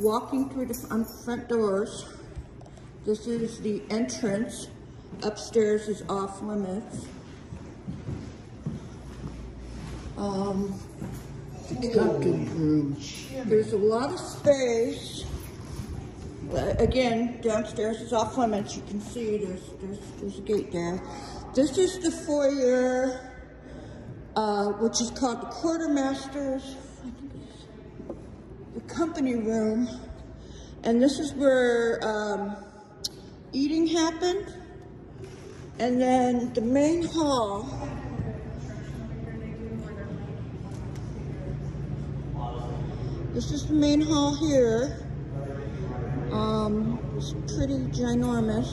walking through the front doors. This is the entrance. Upstairs is off limits. Um, room. there's a lot of space. But Again, downstairs is off limits. You can see there's, there's, there's a gate there. This is the foyer, uh, which is called the quartermaster's, I think it's the company room. And this is where um, eating happened. And then the main hall This is the main hall here. Um, it's pretty ginormous.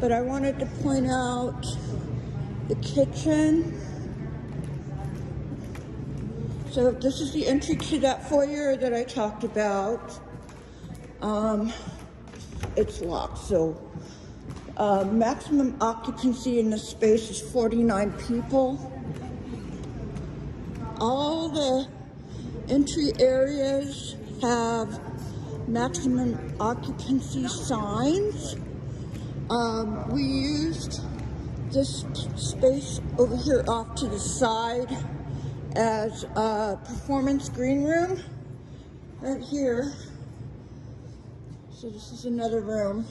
But I wanted to point out the kitchen. So this is the entry to that foyer that I talked about. Um, it's locked, so uh, maximum occupancy in the space is 49 people. All the entry areas have maximum occupancy signs. Um, we used this space over here off to the side as a performance green room right here. So this is another room.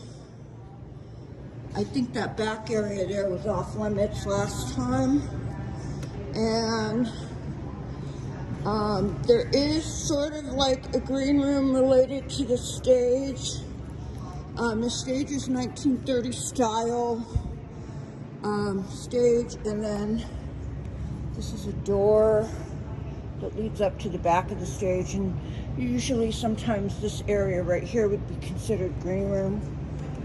I think that back area there was off limits last time. And um, there is sort of like a green room related to the stage. Um, the stage is 1930 style um, stage, and then this is a door that leads up to the back of the stage, and usually sometimes this area right here would be considered green room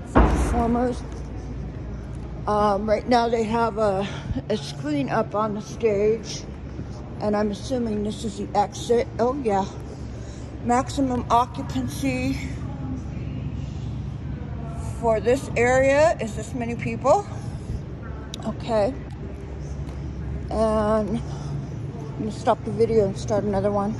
for performers. Um, right now they have a, a screen up on the stage and I'm assuming this is the exit. Oh yeah, maximum occupancy for this area is this many people. Okay, and I'm gonna stop the video and start another one.